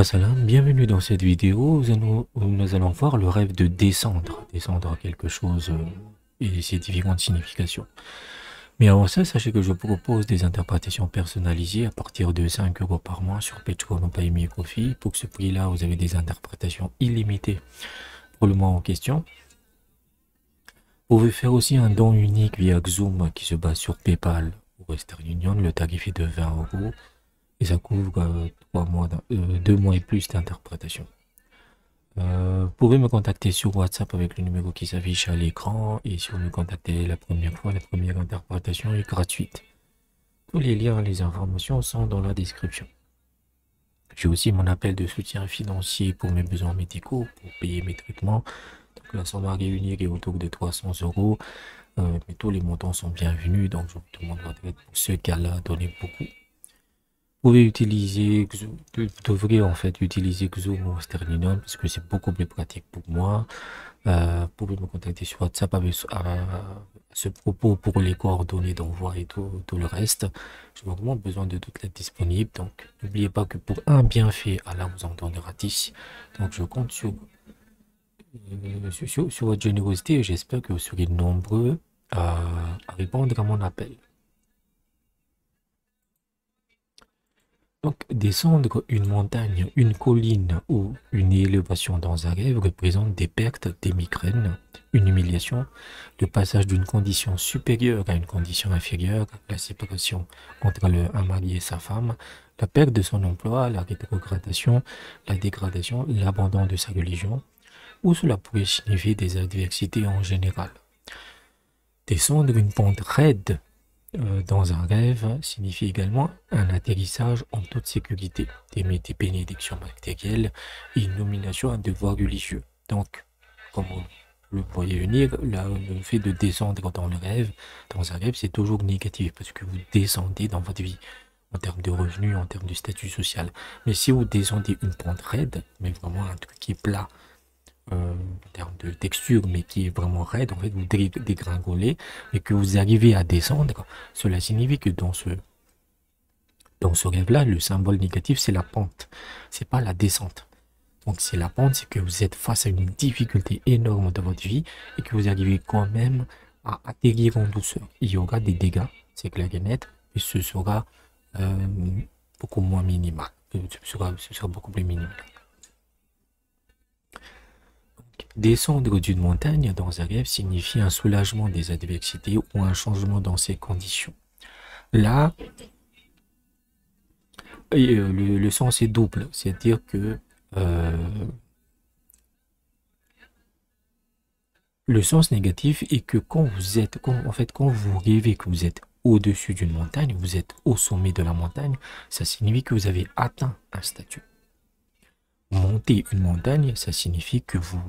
Salam, bienvenue dans cette vidéo nous, allons voir le rêve de descendre, descendre quelque chose euh, et ses différentes significations. Mais avant ça, sachez que je propose des interprétations personnalisées à partir de 5 euros par mois sur Patreon ou PayMe Coffee. Pour ce prix-là, vous avez des interprétations illimitées pour le mois en question. Vous pouvez faire aussi un don unique via Xoom qui se base sur PayPal ou Western Union. Le tarif est de 20 euros et ça couvre euh, trois mois, euh, deux mois et plus d'interprétation. Euh, vous pouvez me contacter sur WhatsApp avec le numéro qui s'affiche à l'écran et si vous me contactez la première fois, la première interprétation est gratuite. Tous les liens, les informations sont dans la description. J'ai aussi mon appel de soutien financier pour mes besoins médicaux, pour payer mes traitements. Donc la somme à réunir est autour de 300 euros. mais tous les montants sont bienvenus, donc je vous demande pour ce cas-là, donnez beaucoup pouvez utiliser, vous devriez en fait utiliser Xoom ou Sterlinum parce que c'est beaucoup plus pratique pour moi. Euh, vous pouvez me contacter sur WhatsApp à, ce propos pour les coordonnées d'envoi et tout, le reste. J'ai vraiment besoin de toute l'aide disponible. Donc n'oubliez pas que pour un bienfait, Allah vous en donnera 10. Donc je compte euh, sur, sur, votre générosité et j'espère que vous serez nombreux à répondre à mon appel. Donc, descendre une montagne, une colline ou une élévation dans un rêve représente des pertes, des migraines, une humiliation, le passage d'une condition supérieure à une condition inférieure, la séparation entre le, un mari et sa femme, la perte de son emploi, la rétrogradation, la dégradation, l'abandon de sa religion, ou cela pourrait signifier des adversités en général. Descendre une pente raide euh, dans un rêve signifie également un atterrissage en toute sécurité, des, bénédictions matérielles et une nomination à un devoir religieux. Donc, comme vous le voyez venir, le fait de descendre dans le rêve, dans un rêve, c'est toujours négatif parce que vous descendez dans votre vie en termes de revenus, en termes de statut social. Mais si vous descendez une pente raide, mais vraiment un truc qui est plat, euh, en termes de texture, mais qui est vraiment raide, en fait, vous dégringolez, et que vous arrivez à descendre, cela signifie que dans ce, dans ce rêve-là, le symbole négatif, c'est la pente, c'est pas la descente. Donc c'est la pente, c'est que vous êtes face à une difficulté énorme dans votre vie et que vous arrivez quand même à atterrir en douceur. Il y aura des dégâts, c'est clair et net, et ce sera euh, beaucoup moins minimal. Ce sera, ce sera beaucoup plus minimal. Descendre d'une montagne dans un rêve signifie un soulagement des adversités ou un changement dans ses conditions. Là, euh, le, sens est double, c'est-à-dire que euh, le sens négatif est que quand vous êtes, en fait, quand vous rêvez que vous êtes au-dessus d'une montagne, vous êtes au sommet de la montagne, ça signifie que vous avez atteint un statut monter une montagne, ça signifie que vous,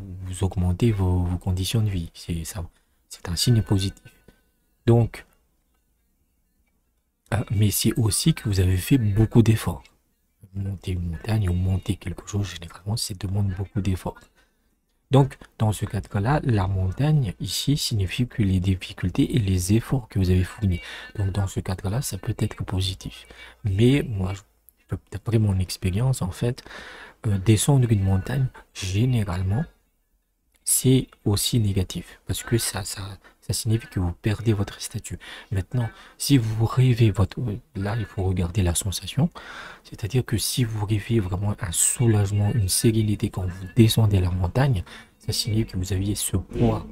augmentez vos, conditions de vie. C'est un signe positif. Donc, euh, mais c'est aussi que vous avez fait beaucoup d'efforts. Monter une montagne ou monter quelque chose, généralement, ça demande beaucoup d'efforts. Donc, dans ce cadre-là, la montagne, ici, signifie que les difficultés et les efforts que vous avez fournis. Donc, dans ce cadre-là, ça peut être positif. Mais moi, d'après mon expérience, en fait, euh, descendre une montagne, généralement, c'est aussi négatif. Parce que ça, ça, ça signifie que vous perdez votre statut. Maintenant, si vous rêvez votre... Là, il faut regarder la sensation. C'est-à-dire que si vous rêvez vraiment un soulagement, une sérénité quand vous descendez la montagne, ça signifie que vous aviez ce poids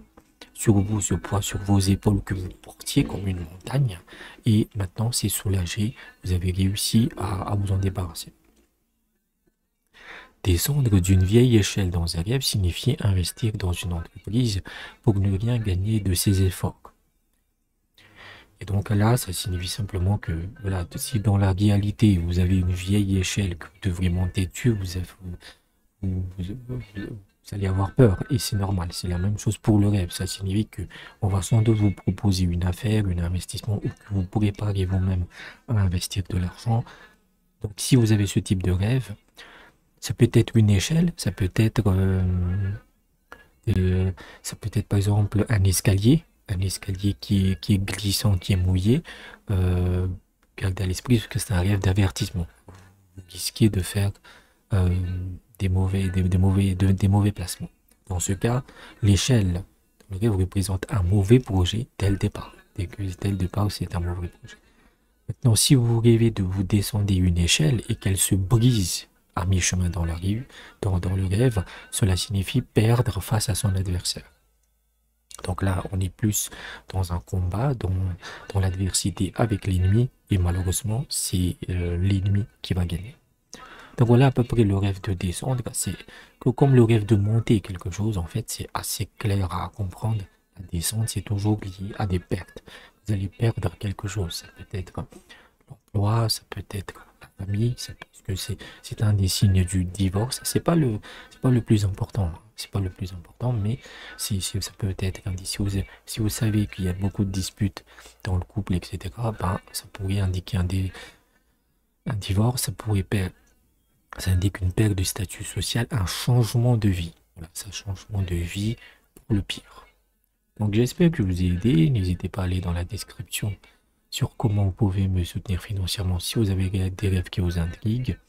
sur vous, poids sur vos épaules que vous portiez comme une montagne. Et maintenant, c'est soulagé. Vous avez réussi à vous en débarrasser. Descendre d'une vieille échelle dans un rêve signifie investir dans une entreprise pour ne rien gagner de ses efforts. Et donc là, ça signifie simplement que voilà, si dans la réalité vous avez une vieille échelle que vous devrez monter dessus, vous, allez avoir peur et c'est normal. C'est la même chose pour le rêve. Ça signifie que on va sans doute vous proposer une affaire, un investissement ou que vous pas vous-même à investir de l'argent. Donc si vous avez ce type de rêve, ça peut être une échelle, ça peut être, euh, euh, ça peut être par exemple un escalier, un escalier qui est, qui est glissant, qui est mouillé. Euh, gardez à l'esprit que c'est un rêve d'avertissement. Vous risquez de faire des, mauvais, des, mauvais, des mauvais placements. Dans ce cas, l'échelle représente un mauvais projet dès le départ. Dès, que, dès le départ, c'est un mauvais projet. Maintenant, si vous rêvez de vous descendre une échelle et qu'elle se brise à mi-chemin dans, la dans, dans le rêve, cela signifie perdre face à son adversaire. Donc là, on est plus dans un combat, dans, dans l'adversité avec l'ennemi, et malheureusement, c'est euh, l'ennemi qui va gagner. Donc voilà à peu près le rêve de descendre. C'est que comme le rêve de monter quelque chose, en fait, c'est assez clair à comprendre. La descente, c'est toujours lié à des pertes. Vous allez perdre quelque chose. Ça peut être l'emploi, ça peut être la famille, ça que c'est un des signes du divorce. C'est pas le pas le plus important. C'est pas le plus important, mais si, ça peut être un si vous, si vous savez qu'il y a beaucoup de disputes dans le couple, etc., ben, ça pourrait indiquer un, un divorce, ça pourrait ça indique une perte de statut social, un changement de vie. Voilà, c'est un changement de vie pour le pire. Donc j'espère que vous ai aidé. N'hésitez pas à aller dans la description sur comment vous pouvez me soutenir financièrement si vous avez des rêves qui vous intriguent.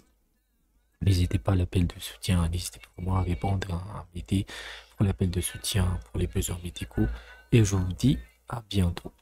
N'hésitez pas à l'appel de soutien, n'hésitez pas moi à répondre à m'aider pour l'appel de soutien pour les besoins médicaux. Et je vous dis à bientôt.